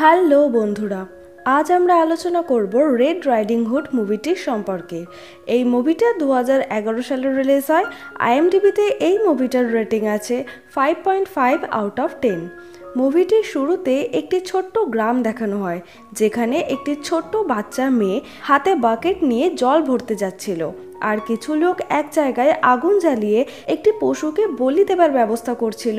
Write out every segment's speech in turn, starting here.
Hello বন্ধুরা, আজ আমরা আলোচনা করব রেড রাইডিং হুড মুভিটির সম্পর্কে। এই মুভিটা দু হাজার এগারো সালে রিলিজ হয়। আইএমডিবিতে এই মুভিটার রেটিং আছে five point five out of ten মুভিটির শুরুতে একটি ছোট্ট গ্রাম দেখানো হয় যেখানে একটি ছোট্ট বাচ্চা মেয়ে হাতে বাকেট নিয়ে জল ভরতে যাচ্ছিল। আর কিছু লোক এক জায়গায় আগুন জ্বালিয়ে একটি পশুকে বলি দেবার ব্যবস্থা করছিল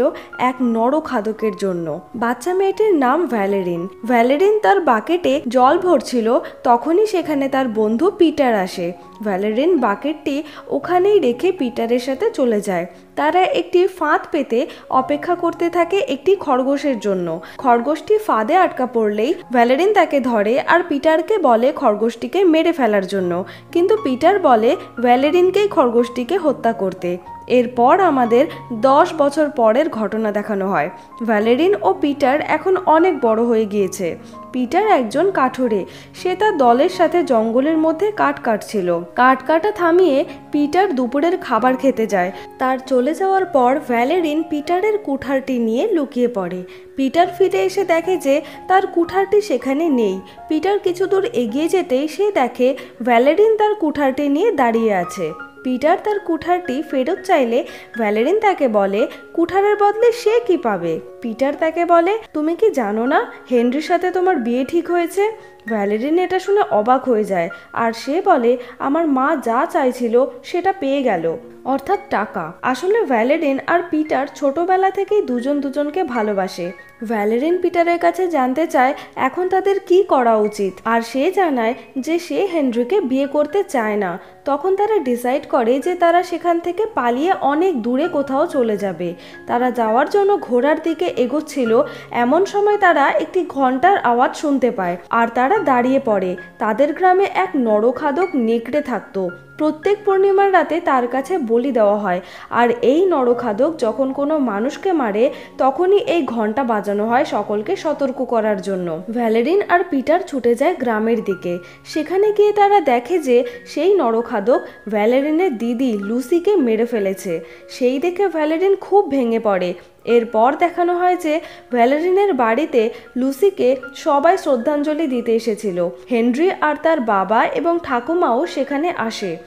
এক নরখাদকের জন্য। বাচ্চা মেয়েটির নাম ভ্যালেরিন। ভ্যালেরিন তার বাকেটে জল ভরছিল, তখনই সেখানে তার বন্ধু পিটার আসে। ভ্যালেরিন বাকেটটি ওখানেই রেখে পিটারের সাথে চলে যায়। তারা একটি ফাঁদ পেতে অপেক্ষা করতে থাকে একটি খরগোশের জন্য। খরগোশটি ফাঁদে আটকা পড়লেই ভ্যালেরিন তাকে ধরে আর পিটারকে বলে খরগোশটিকে মেরে ফেলার জন্য। কিন্তু পিটার বলে ভ্যালেরিনকেই খরগোশটিকে হত্যা করতে। এরপর আমাদের দশ বছর পরের ঘটনা দেখানো হয়। ভ্যালেরিন ও পিটার এখন অনেক বড় হয়ে গিয়েছে। পিটার একজন কাঠুরে। সে তার দলের সাথে জঙ্গলের মধ্যে কাঠ কাটছিল। কাঠ কাটা থামিয়ে পিটার দুপুরের খাবার খেতে যায়। তার চলে যাওয়ার পর ভ্যালেরিন পিটারের কুঠারটি নিয়ে লুকিয়ে পড়ে। পিটার ফিরে এসে দেখে যে তার কুঠারটি সেখানে নেই। পিটার কিছু দূর এগিয়ে যেতেই সে দেখে ভ্যালেরিন তার কুঠারটি নিয়ে দাঁড়িয়ে আছে। পিটার তার কুঠারটি ফেরত চাইলে ভ্যালেরিন তাকে বলে কুঠারের বদলে সে কি পাবে? পিটার তাকে বলে, তুমি কি জানো না, হেনরির সাথে তোমার বিয়ে ঠিক হয়েছে? ভ্যালেরিন এটা শুনে অবাক হয়ে যায়, আর সে বলে, আমার মা যা চাইছিল সেটা পেয়ে গেল। অর্থাৎ টাকা। আসলে ভ্যালেরিন আর পিটার ছোটবেলা থেকেই দুজন দুজনকে ভালোবাসে। ভ্যালেরিন পিটারের কাছে জানতে চায়, এখন তাদের কি করা উচিত? আর সে জানায় যে সে হেনরিকে বিয়ে করতে চায় না। তখন তারা ডিসাইড করে যে তারা সেখান থেকে পালিয়ে অনেক দূরে কোথাও চলে যাবে। তারা যাওয়ার জন্য ঘোড়ার দিকে এগোচ্ছিল, এমন সময় তারা একটি ঘণ্টার আওয়াজ শুনতে পায়, আর তারা দাঁড়িয়ে পড়ে। তাদের গ্রামে এক নরখাদক নেকড়ে থাকতো। প্রত্যেক পূর্ণিমার রাতে তার কাছে বলি দেওয়া হয়। আর এই নরখাদক যখন কোনো মানুষকে মারে, তখনই এই ঘণ্টা বাজানো হয় সকলকে সতর্ক করার জন্য। ভ্যালেরিন আর পিটার ছুটে যায় গ্রামের দিকে। সেখানে গিয়ে তারা দেখে যে সেই নরখাদক ভ্যালেরিনের দিদি লুসিকে মেরে ফেলেছে। সেই দেখে ভ্যালেরিন খুব ভেঙে পড়ে। এরপর দেখানো হয় যে ভ্যালেরিনের বাড়িতে লুসিকে সবাই শ্রদ্ধাঞ্জলি দিতে এসেছিল। হেনরি আর তার বাবা এবং ঠাকুমাও সেখানে আসে।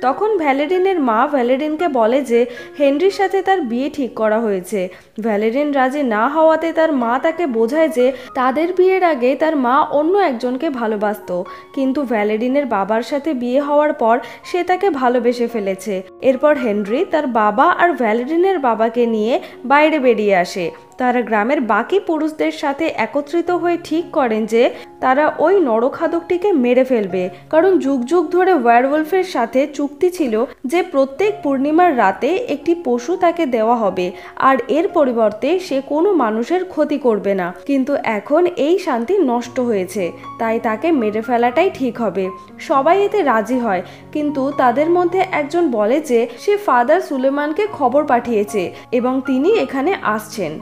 তখন ভ্যালেরিনের মা ভ্যালেরিনকে বলে যে হেনরির সাথে তার বিয়ে ঠিক করা হয়েছে। ভ্যালেরিন রাজি না হওয়াতে তার মা তাকে বোঝায় যে তাদের বিয়ের আগে তার মা অন্য একজনকে ভালোবাসত। কিন্তু ভ্যালেরিনের বাবার সাথে বিয়ে হওয়ার পর সে তাকে ভালোবেসে ফেলেছে। এরপর হেনরি তার বাবা আর ভ্যালেরিনের বাবাকে নিয়ে বাইরে বেরিয়ে আসে। তারা গ্রামের বাকি পুরুষদের সাথে একত্রিত হয়ে ঠিক করেন যে তারা ওই নরখাদকটিকে মেরে ফেলবে। কারণ যুগ যুগ ধরে ওয়ারওয়ুলফের সাথে চুক্তি ছিল যে প্রত্যেক পূর্ণিমার রাতে একটি পশু তাকে দেওয়া হবে, আর এর পরিবর্তে সে কোনো মানুষের ক্ষতি করবে না। কিন্তু এখন এই শান্তি নষ্ট হয়েছে, তাই তাকে মেরে ফেলাটাই ঠিক হবে। সবাই এতে রাজি হয়, কিন্তু তাদের মধ্যে একজন বলে যে, সে ফাদার সুলেমানকে খবর পাঠিয়েছে এবং তিনি এখানে আসছেন।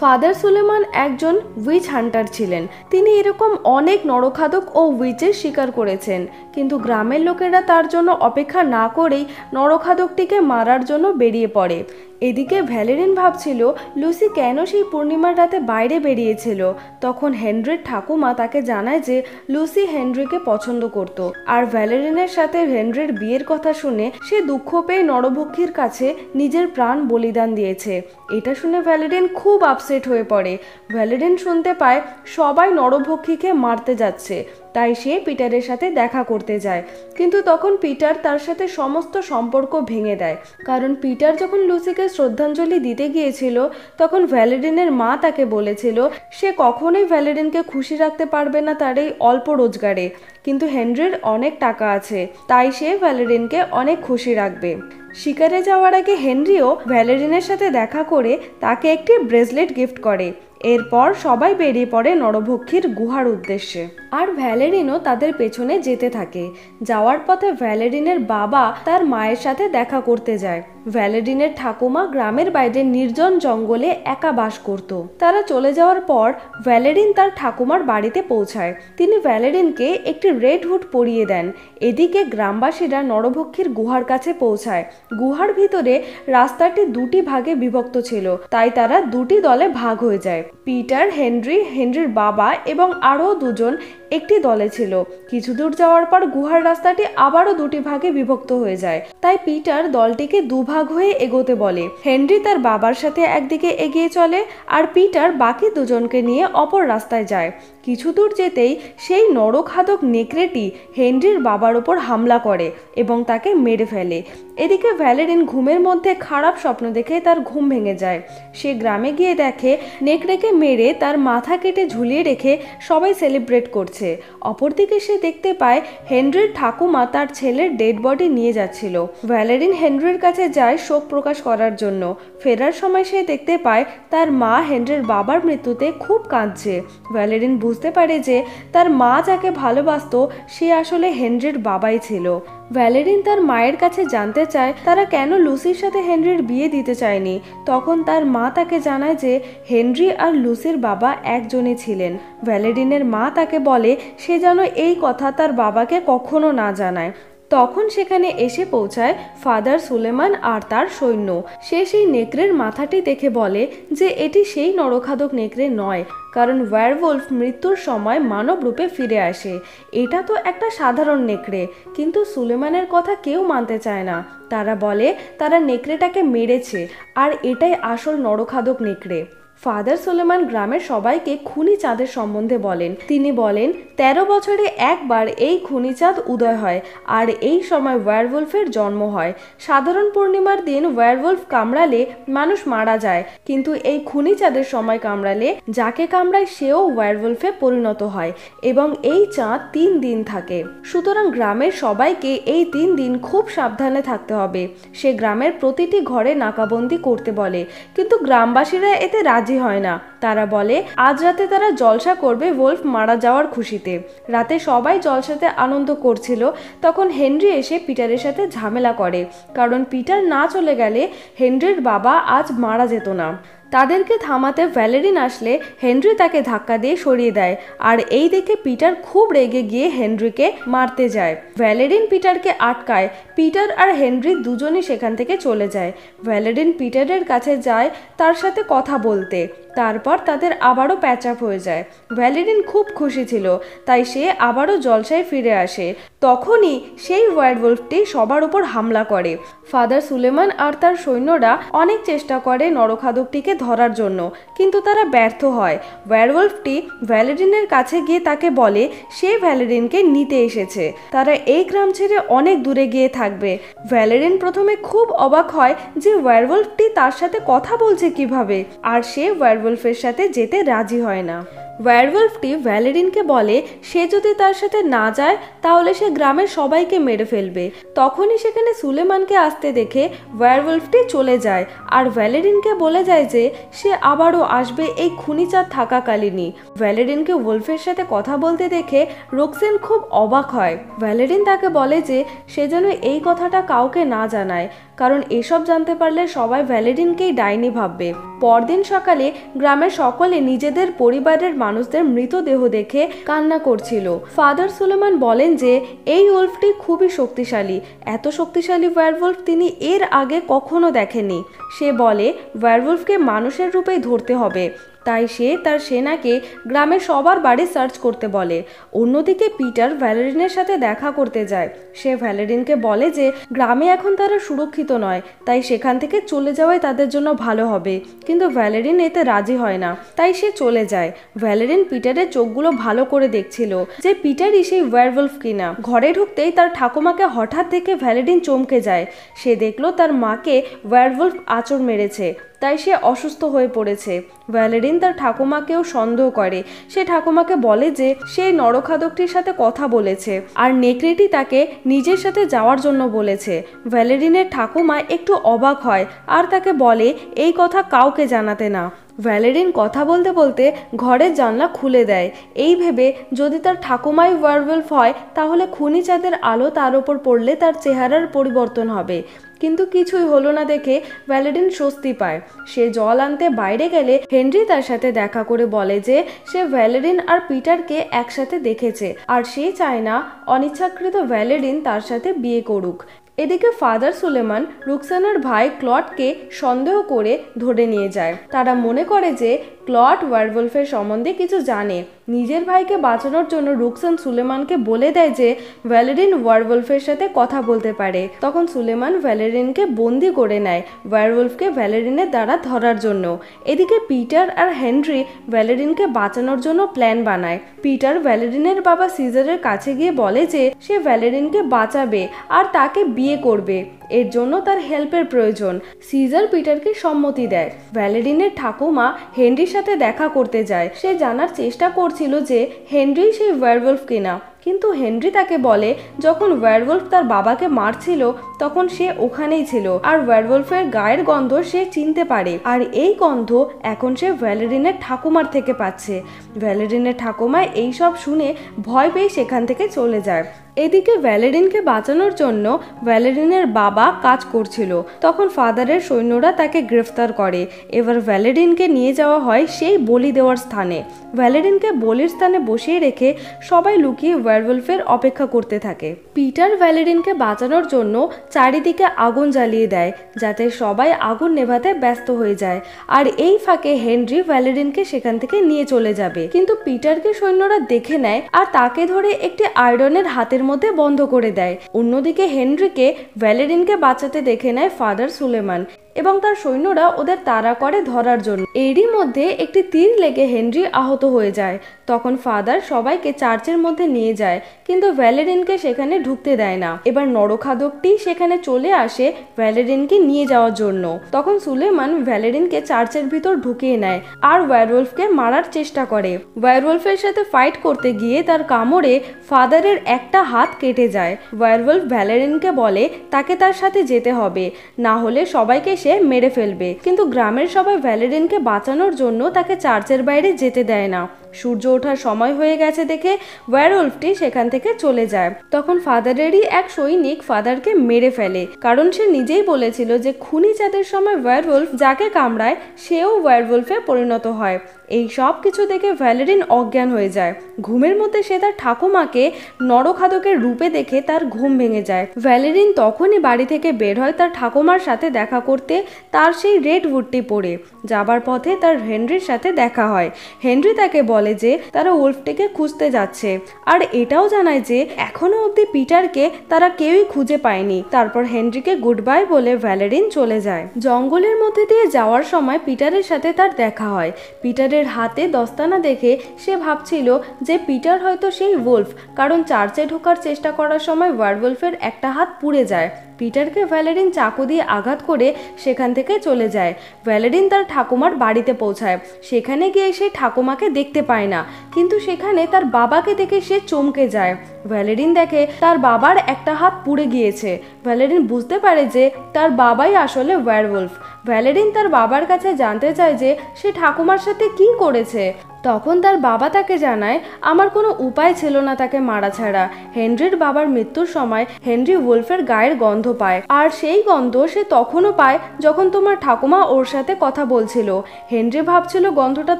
ফাদার সুলেমান একজন উইচ হান্টার ছিলেন। তিনি এরকম অনেক নরখাদক ও উইচের শিকার করেছেন। কিন্তু গ্রামের লোকেরা তার জন্য অপেক্ষা না করেই নরখাদকটিকে মারার জন্য বেরিয়ে পড়ে। এদিকে ভ্যালেরিন ভাবছিল লুসি কেন সেই পূর্ণিমার রাতে বাইরে বেরিয়েছিল। তখন হেনরির ঠাকুমা তাকে জানায় যে লুসি হেনরিকে পছন্দ করত। আর ভ্যালেরিনের সাথে হেনরির বিয়ের কথা শুনে সে দুঃখ পেয়ে নরভক্ষীর কাছে নিজের প্রাণ বলিদান দিয়েছে। এটা শুনে ভ্যালেরিন খুব আপসেট হয়ে পড়ে। ভ্যালেরিন শুনতে পায় সবাই নরভক্ষীকে মারতে যাচ্ছে। তাই সে পিটারের সাথে দেখা করতে যায়। কিন্তু তখন পিটার তার সাথে সমস্ত সম্পর্ক ভেঙে দেয়। কারণ পিটার যখন লুসিকে শ্রদ্ধাঞ্জলি দিতে গিয়েছিল, তখন ভ্যালেডিনের মা তাকে বলেছিল, সে কখনোই ভ্যালেডিনকে খুশি রাখতে পারবে না তার এই অল্প রোজগারে। কিন্তু হেনরির অনেক টাকা আছে, তাই সে ভ্যালেডিনকে অনেক খুশি রাখবে। শিকারে যাওয়ার আগে হেনরিও ভ্যালেরিনের সাথে দেখা করে তাকে একটি ব্রেসলেট গিফট করে। এরপর সবাই বেরিয়ে পড়ে নরভক্ষীর গুহার উদ্দেশ্যে। আর ভ্যালেরিনও তাদের পেছনে যেতে থাকে। যাওয়ার পথে ভ্যালেরিনের বাবা তার মায়ের সাথে দেখা করতে যায়। ভ্যালেডিনের ঠাকুমা গ্রামের বাইরে নির্জন জঙ্গলে একা বাস করত। তারা চলে যাওয়ার পর ভ্যালেডিন তার ঠাকুমার বাড়িতে পৌঁছায়। তিনি ভ্যালেডিনকে একটি রেড হুড পরিয়ে দেন। এদিকে গ্রামবাসীরা নরভক্ষীর গুহার কাছে পৌঁছায়। গুহার ভিতরে রাস্তাটি দুটি ভাগে বিভক্ত ছিল, তাই তারা দুটি দলে ভাগ হয়ে যায়। পিটার, হেনরি, হেনরির বাবা এবং আরও দুজন একটি দলে ছিল। কিছু দূর যাওয়ার পর গুহার রাস্তাটি আবারও দুটি ভাগে বিভক্ত হয়ে যায়। তাই পিটার দলটিকে দুভাগ হয়ে এগোতে বলে। হেনরি তার বাবার সাথে একদিকে এগিয়ে চলে আর পিটার বাকি দুজনকে নিয়ে অপর রাস্তায় যায়। কিছু দূর যেতেই সেই নরখাদক নেকড়েটি হেনরির বাবার ওপর হামলা করে এবং তাকে মেরে ফেলে। এদিকে ভ্যালেরিন ঘুমের মধ্যে খারাপ স্বপ্ন দেখে তার ঘুম ভেঙে যায়। সে গ্রামে গিয়ে দেখে, নেকড়েকে মেরে তার মাথা কেটে ঝুলিয়ে রেখে সবাই সেলিব্রেট করছে। অপরদিকে সে দেখতে পায়, হেনরির ঠাকুমা তার ছেলের ডেড বডি নিয়ে যাচ্ছিল। ভ্যালেরিন হেনরির কাছে যায় শোক প্রকাশ করার জন্য। ফেরার সময় সে দেখতে পায়, তার মা হেনরির বাবার মৃত্যুতে খুব কাঁদছে। ভ্যালেরিন বুঝতে পারে যে তার মা যাকে ভালোবাসত, সে আসলে হেনরির বাবাই ছিল। ভ্যালেরিন তার মায়ের কাছে জানতে চায়, তারা কেন লুসির সাথে হেনরির বিয়ে দিতে চায়নি। তখন তার মা তাকে জানায় যে হেনরি আর লুসির বাবা একজনই ছিলেন। ভ্যালেরিনের মা তাকে বলে, সে যেন এই কথা তার বাবাকে কখনো না জানায়। তখন সেখানে এসে পৌঁছায় ফাদার সুলেমান আর তার সৈন্য। সে সেই নেকড়ের মাথাটি দেখে বলে যে এটি সেই নরখাদক নেকড়ে নয়, কারণ ওয়্যারওয়ুলফ মৃত্যুর সময় মানব রূপে ফিরে আসে। এটা তো একটা সাধারণ নেকড়ে, কিন্তু সুলেমানের কথা কেউ মানতে চায় না। তারা বলে, তারা নেকড়েটাকে মেরেছে, আর এটাই আসল নরখাদক নেকড়ে। ফাদার সোলেমান গ্রামের সবাইকে খুনি চাঁদের সম্বন্ধে বলেন। তিনি বলেন ১৩ বছরে একবার এই খুনি চাঁদ উদয় হয় আর এই সময় ওয়্যারওয়ুলফের জন্ম হয়। সাধারণ পূর্ণিমার দিন ওয়্যারওয়ুলফ কামড়ালে মানুষ মারা যায়, কিন্তু এই খুনি চাঁদের সময় কামড়ালে, যাকে কামড়ায় সেও ওয়্যারওয়ুলফে পরিণত হয় এবং এই চাঁদ তিন দিন থাকে। সুতরাং গ্রামের সবাইকে এই তিন দিন খুব সাবধানে থাকতে হবে। সে গ্রামের প্রতিটি ঘরে নাকাবন্দি করতে বলে, কিন্তু গ্রামবাসীরা এতে রাজি হয় না। তারা বলে, আজ রাতে তারা জলসা করবে ওল্ফ মারা যাওয়ার খুশিতে। রাতে সবাই জলসাতে আনন্দ করছিল। তখন হেনরি এসে পিটারের সাথে ঝামেলা করে। কারণ পিটার না চলে গেলে হেনরির বাবা আজ মারা যেত না। তাদেরকে থামাতে ভ্যালেরিন আসলে হেনরি তাকে ধাক্কা দিয়ে সরিয়ে দেয়। আর এই দেখে পিটার খুব রেগে গিয়ে হেনরিকে মারতে যায়। ভ্যালেরিন পিটারকে আটকায়। পিটার আর হেনরি দুজনই সেখান থেকে চলে যায়। ভ্যালেরিন পিটারের কাছে যায় তার সাথে কথা বলতে। তারপর তাদের আবারও প্যাচ আপ হয়ে যায়। ভ্যালেরিন খুব খুশি ছিল, তাই সে আবারও জলসায় ফিরে আসে। তখনই সেই ওয়ারওয়ুলফটি সবার উপর হামলা করে। ফাদার সুলেমান আর তার সৈন্যরা অনেক চেষ্টা করে নরখাদকটিকে ধরার জন্য, কিন্তু তারা ব্যর্থ হয়। ওয়ারওয়ুলফটি ভ্যালেরিনের কাছে গিয়ে তাকে বলে, সে ভ্যালেরিনকে নিতে এসেছে। তারা এই গ্রাম ছেড়ে অনেক দূরে গিয়ে থাকবে। ভ্যালেরিন প্রথমে খুব অবাক হয় যে ওয়ারওয়ুলফটি তার সাথে কথা বলছে কীভাবে, আর সে ওয়ারওয়ুলফের সাথে যেতে রাজি হয় না। ওয়্যারওয়ুলফটি ভ্যালেরিনকে বলে, সে যদি তার সাথে না যায়, তাহলে সে গ্রামের সবাইকে মেরে ফেলবে। তখনই সেখানে সুলেমানকে আসতে দেখে ওয়্যারওয়ুলফটি চলে যায়, আর ভ্যালেরিনকে বলে যায় যে, সে আবারও আসবে এই খুনিচাঁদ থাকাকালীনই। ভ্যালেরিনকে ওলফের সাথে কথা বলতে দেখে রোকসেন খুব অবাক হয়। ভ্যালেরিন তাকে বলে যে, সে যেন এই কথাটা কাউকে না জানায়। কারণ এসব জানতে পারলে সবাই ভ্যালেডিনকেই ডাইনি ভাববে। পরদিন সকালে গ্রামের সকলে নিজেদের পরিবারের মানুষদের মৃতদেহ দেখে কান্না করছিল। ফাদার সুলেমান বলেন যে, এই ওলফটি খুবই শক্তিশালী। এত শক্তিশালী ওয়ারওয়ুলফ তিনি এর আগে কখনো দেখেনি সে বলে ওয়ারওয়ুলফকে মানুষের রূপেই ধরতে হবে। তাই সে তার সেনাকে গ্রামের সবার বাড়ি সার্চ করতে বলে। অন্যদিকে পিটার ভ্যালেরিনের সাথে দেখা করতে যায়। সে ভ্যালেরিনকে বলে যে, গ্রামে এখন তারা সুরক্ষিত নয়, তাই সেখান থেকে চলে যাওয়াই তাদের জন্য ভালো হবে। কিন্তু ভ্যালেরিন এতে রাজি হয় না, তাই সে চলে যায়। ভ্যালেরিন পিটারের চোখগুলো ভালো করে দেখছিল যে পিটারই সেই ওয়ারওয়ুলফ কিনা। ঘরে ঢুকতেই তার ঠাকুমাকে হঠাৎ দেখে ভ্যালেরিন চমকে যায়। সে দেখল তার মাকে ওয়ারওয়ুলফ আচর মেরেছে। তাই সে অসুস্থ হয়ে পড়েছে। ভ্যালেরিন তার ঠাকুমাকেও সন্দেহ করে। সে ঠাকুমাকে বলে যে, সে নরখাদকটির সাথে কথা বলেছে আর নেকড়েটি তাকে নিজের সাথে যাওয়ার জন্য বলেছে। ভ্যালেরিনের ঠাকুমা একটু অবাক হয় আর তাকে বলে, এই কথা কাউকে জানাতে না। ভ্যালেরিন কথা বলতে বলতে ঘরের জানলা খুলে দেয়। এই ভেবে যদি তার ঠাকুমাই ওয়ারওয়েলফ হয়, তাহলে খুনি চাঁদের আলো তার ওপর পড়লে তার চেহারার পরিবর্তন হবে। কিন্তু কিছুই হলো না দেখে ভ্যালেডিন স্বস্তি পায়। সে জল আনতে বাইরে গেলে হেনরি তার সাথে দেখা করে বলে যে সে ভ্যালেরিন আর পিটারকে একসাথে দেখেছে, আর সে চায় না অনিচ্ছাকৃত ভ্যালেরিন তার সাথে বিয়ে করুক। এদিকে ফাদার সুলেমান রুকসানার ভাই ক্লটকে সন্দেহ করে ধরে নিয়ে যায়। তারা মনে করে যে ক্লট ওয়ারভলফের সম্বন্ধে কিছু জানে। নিজের ভাইকে বাঁচানোর জন্য রুকসান সুলেমানকে বলে দেয় যে, ভ্যালেরিন ওয়ারভলফের সাথে কথা বলতে পারে। তখন সুলেমান ভ্যালেরিনকে বন্দি করে নেয় ওয়ারভলফকে ভ্যালেরিনের দ্বারা ধরার জন্য। এদিকে পিটার আর হেনরি ভ্যালেরিনকে বাঁচানোর জন্য প্ল্যান বানায়। পিটার ভ্যালেরিনের বাবা সিজারের কাছে গিয়ে বলে যে, সে ভ্যালেরিনকে বাঁচাবে আর তাকে বিয়ে করবে। এর জন্য তার হেল্পের প্রয়োজন। সিজার পিটারকে সম্মতি দেয়। ভ্যালেডিনের ঠাকুমা হেনরির সাথে দেখা করতে যায়। সে জানার চেষ্টা করছিল যে হেনরি সেই ওয়ারওয়লফ কিনা। কিন্তু হেনরি তাকে বলে, যখন ওয়ারওয়লফ তার বাবাকে মারছিল, তখন সে ওখানেই ছিল। আর ওয়ারওয়লফের গায়ের গন্ধ সে চিনতে পারে। আর এই গন্ধ এখন সে ভ্যালেরিনের ঠাকুমার থেকে পাচ্ছে। ভ্যালেরিনের ঠাকুমা এইসব শুনে ভয় পেয়ে সেখান থেকে চলে যায়। এদিকে ভ্যালেরিনকে বাঁচানোর জন্য ভ্যালেরিনের বাবা কাজ করছিল। তখন ফাদারের সৈন্যরা তাকে গ্রেফতার করে। এবার ভ্যালেরিনকে নিয়ে যাওয়া হয় সেই বলি দেওয়ার স্থানে। ভ্যালেরিনকে বলির স্থানে বসিয়ে রেখে সবাই লুকিয়ে ওয়ারওয়েলফের অপেক্ষা করতে থাকে। পিটার ভ্যালেরিনকে বাঁচানোর জন্য চারিদিকে আগুন জ্বালিয়ে দেয়, যাতে সবাই আগুন নেভাতে ব্যস্ত হয়ে যায়। আর এই ফাঁকে হেনরি ভ্যালেরিনকে সেখান থেকে নিয়ে চলে যাবে। কিন্তু পিটারকে সৈন্যরা দেখে নেয় আর তাকে ধরে একটি আয়রনের হাতের মধ্যে বন্ধ করে দেয়। অন্যদিকে হেনরিকে ভ্যালেরিনকে বাঁচাতে দেখে নেয় ফাদার সুলেমান। এবং তার সৈন্যরা ওদের তাড়া করে ধরার জন্য। এরই মধ্যে একটি তীর লেগে হেনরি আহত হয়ে যায়। তখন ফাদার সবাইকে চার্চের মধ্যে নিয়ে যায়, কিন্তু ভ্যালেরিনকে সেখানে ঢুকতে দেয় না। এবার নরখাদকটি সেখানে চলে আসে ভ্যালেরিনকে নিয়ে যাওয়ার জন্য। তখন সুলেমান ভ্যালেরিনকে চার্চের ভিতর ঢুকিয়ে নেয় আর ওয়ারওলফকে মারার চেষ্টা করে। ওয়ারওলফের সাথে ফাইট করতে গিয়ে তার কামড়ে ফাদারের একটা হাত কেটে যায়। ওয়ারওলফ ভ্যালেরিনকে বলে, তাকে তার সাথে যেতে হবে। না হলে সবাইকে সে মেরে ফেলবে। কিন্তু গ্রামের সবাই ভ্যালেরিনকে বাঁচানোর জন্য তাকে চার্চের বাইরে যেতে দেয় না। সূর্য ওঠার সময় হয়ে গেছে দেখে ওয়ারউলফটি সেখান থেকে চলে যায়। তখন ফাদারেরই এক সৈনিক ফাদারকে মেরে ফেলে। কারণ সে নিজেই বলেছিল যে খুনি চাঁদের সময় ওয়ারউলফ যাকে কামড়ায়, সেও ওয়ারউলফে পরিণত হয়। এই সব কিছু দেখে ভ্যালেরিন অজ্ঞান হয়ে যায়। ঘুমের মধ্যে সে তার ঠাকুমাকে নরখাদকের রূপে দেখে তার ঘুম ভেঙে যায়। ভ্যালেরিন তখনই বাড়ি থেকে বের হয় তার ঠাকুমার সাথে দেখা করতে, তার সেই রেড উডটি পরে। যাবার পথে তার হেনরির সাথে দেখা হয়। হেনরি তাকে বলে যে তারা উল্ফটিকে খুঁজতে যাচ্ছে। আর এটাও জানায় যে এখনও অবধি পিটারকে তারা কেউই খুঁজে পায়নি। তারপর হেনরিকে গুড বাই বলে ভ্যালেরিন চলে যায়। জঙ্গলের মধ্যে দিয়ে যাওয়ার সময় পিটারের সাথে তার দেখা হয়। পিটারের হাতে দস্তানা দেখে সে ভাবছিল যে পিটার হয়তো সেই ওলফ কারণ চার্চে ঢোকার চেষ্টা করার সময় ওয়ারওলফের একটা হাত পুড়ে যায়। পিটারকে ভ্যালেরিন চাকু দিয়ে আঘাত করে সেখান থেকে চলে যায়। ভ্যালেরিন তার ঠাকুমার বাড়িতে পৌঁছায়। সেখানে গিয়ে সে ঠাকুমাকে দেখতে পায় না। কিন্তু সেখানে তার বাবাকে দেখে সে চমকে যায়। ভ্যালেরিন দেখে তার বাবার একটা হাত পুড়ে গিয়েছে। ভ্যালেরিন বুঝতে পারে যে তার বাবাই আসলে ওয়ারওলফ ভ্যালেরিন তার বাবার কাছে জানতে চায় যে সে ঠাকুমার সাথে কি করেছে। তখন তার বাবা তাকে জানায়, আমার কোনো উপায় ছিল না তাকে মারা ছাড়া। হেনরির বাবার মৃত্যুর সময় হেনরি ওলফের গায়ের গন্ধ পায়। আর সেই গন্ধ সে তখনও পায় যখন তোমার ঠাকুমা ওর সাথে কথা বলছিল। হেনরি ভাবছিল গন্ধটা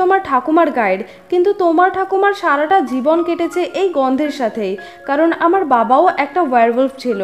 তোমার ঠাকুমার গায়ের, কিন্তু তোমার ঠাকুমার সারাটা জীবন কেটেছে এই গন্ধের সাথেই, কারণ আমার বাবাও একটা ওয়ারওলফ ছিল।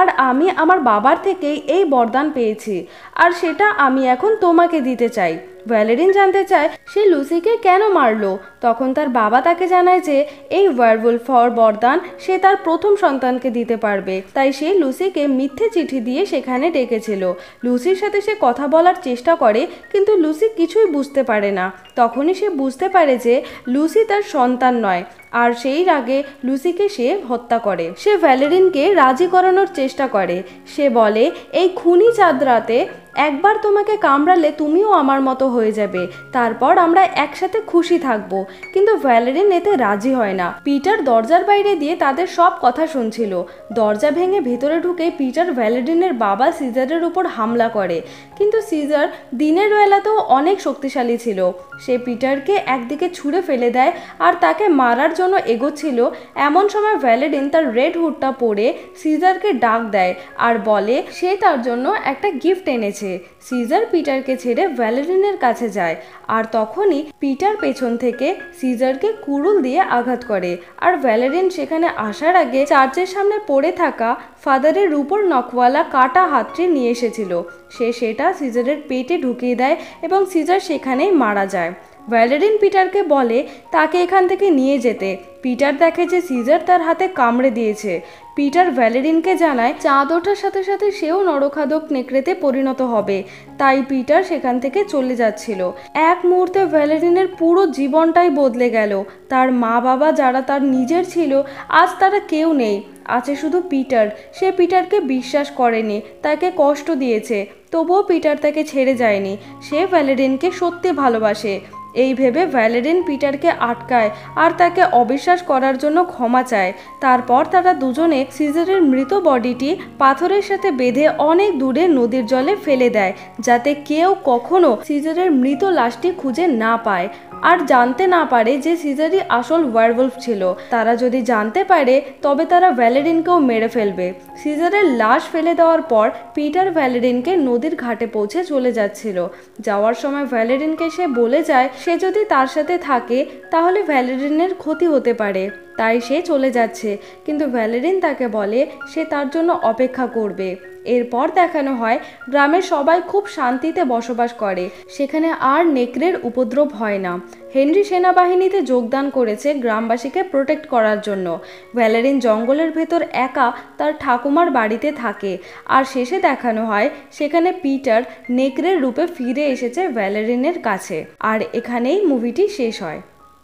আর আমি আমার বাবার থেকেই এই বরদান পেয়েছি। আর সেটা আমি এখন তোমাকে দিতে চাই। ভ্যালেরিন জানতে চায় সে লুসিকে কেন মারলো। তখন তার বাবা তাকে জানায় যে, এই ওয়ারওলফ হওয়ার বরদান সে তার প্রথম সন্তানকে দিতে পারবে। তাই সে লুসিকে মিথ্যে চিঠি দিয়ে সেখানে ডেকেছিল। লুসির সাথে সে কথা বলার চেষ্টা করে, কিন্তু লুসি কিছুই বুঝতে পারে না। তখনই সে বুঝতে পারে যে, লুসি তার সন্তান নয়। আর সেই রাগে লুসিকে সে হত্যা করে। সে ভ্যালেরিনকে রাজি করানোর চেষ্টা করে। সে বলে, এই খুনি চাঁদ রাতে একবার তোমাকে কামড়ালে তুমিও আমার মতো হয়ে যাবে। তারপর আমরা একসাথে খুশি থাকব। কিন্তু ভ্যালেরিন এতে রাজি হয় না। পিটার দরজার বাইরে দিয়ে তাদের সব কথা শুনছিল। দরজা ভেঙে ভেতরে ঢুকে পিটার ভ্যালেরিনের বাবা সিজারের উপর হামলা করে। কিন্তু সিজার দিনের বেলাতেও অনেক শক্তিশালী ছিল। সে পিটারকে একদিকে ছুঁড়ে ফেলে দেয় আর তাকে মারার জন্য এগোচ্ছিল। এমন সময় ভ্যালেডিন তার রেড হুডটা পরে সিজারকে ডাক দেয় আর বলে, সে তার জন্য একটা গিফট এনেছে। সিজার পিটারকে ছেড়ে ভ্যালেরিনের কাছে যায় আর তখনই পিটার পেছন থেকে সিজারকে কুড়ুল দিয়ে আঘাত করে। আর ভ্যালেরিন সেখানে আসার আগে চার্চের সামনে পড়ে থাকা ফাদারের উপর নখওয়ালা কাটা হাতটি নিয়ে এসেছিল। সে সেটা সিজারের পেটে ঢুকিয়ে দেয় এবং সিজার সেখানেই মারা যায়। ভ্যালেরিন পিটারকে বলে তাকে এখান থেকে নিয়ে যেতে। পিটার দেখে যে সিজার তার হাতে কামড়ে দিয়েছে। পিটার ভ্যালেরিনকে জানায়, চাঁদ ওঠার সাথে সাথে সেও নরখাদক নেকড়েতে পরিণত হবে। তাই পিটার সেখান থেকে চলে যাচ্ছিল। এক মুহূর্তে ভ্যালেরিনের পুরো জীবনটাই বদলে গেল। তার মা বাবা যারা তার নিজের ছিল, আজ তারা কেউ নেই। আছে শুধু পিটার। সে পিটারকে বিশ্বাস করেনি, তাকে কষ্ট দিয়েছে। তবুও পিটার তাকে ছেড়ে যায়নি। সে ভ্যালেরিনকে সত্যি ভালোবাসে। এই ভেবে ভ্যালেরিন পিটারকে আটকায় আর তাকে অবিশ্বাস করার জন্য ক্ষমা চায়। তারপর তারা দুজনে সিজারের মৃত বডিটি পাথরের সাথে বেঁধে অনেক দূরে নদীর জলে ফেলে দেয়, যাতে কেউ কখনো সিজারের মৃত লাশটি খুঁজে না পায়। আর জানতে না পারে যে সিজারই আসল ওয়ারওয়ুলফ ছিল। তারা যদি জানতে পারে, তবে তারা ভ্যালেডিনকেও মেরে ফেলবে। সিজারের লাশ ফেলে দেওয়ার পর পিটার ভ্যালেডিনকে নদীর ঘাটে পৌঁছে চলে যাচ্ছিল। যাওয়ার সময় ভ্যালেডিনকে সে বলে যায়, সে যদি তার সাথে থাকে, তাহলে ভ্যালেডিনের ক্ষতি হতে পারে। তাই সে চলে যাচ্ছে। কিন্তু ভ্যালেরিন তাকে বলে সে তার জন্য অপেক্ষা করবে। এরপর দেখানো হয়, গ্রামের সবাই খুব শান্তিতে বসবাস করে। সেখানে আর নেকড়ের উপদ্রব হয় না। হেনরি সেনাবাহিনীতে যোগদান করেছে গ্রামবাসীকে প্রোটেক্ট করার জন্য। ভ্যালেরিন জঙ্গলের ভেতর একা তার ঠাকুমার বাড়িতে থাকে। আর শেষে দেখানো হয়, সেখানে পিটার নেকড়ের রূপে ফিরে এসেছে ভ্যালেরিনের কাছে। আর এখানেই মুভিটি শেষ হয়।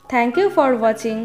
Thank you for watching